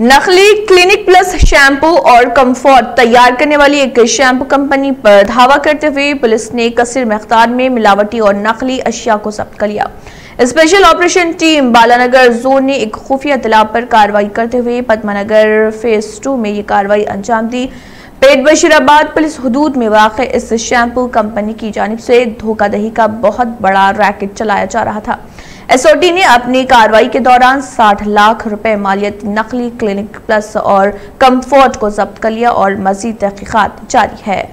नकली clinic plus shampoo और comfort तैयार करने वाली एक शैम्पू कंपनी पर धावा करते हुए पुलिस ने कसर मकदार में मिलावटी और नकली अशिया को जब्त कर लिया। Special operation team Balanagar zone ने एक खुफिया तलाब पर कार्रवाई करते हुए पद्मानगर फ़ेज़ टू में ये कार्रवाई अंजाम दी। पेट बशीराबाद पुलिस हदूद में वाक़ इस शैम्पू कंपनी की जानब से धोखादही का बहुत बड़ा रैकेट चलाया जा रहा था। एसओटी ने अपनी कार्रवाई के दौरान 60 लाख रुपए मालियत नकली क्लिनिक प्लस और कंफर्ट को जब्त कर लिया और मजीद तहकीकत जारी है।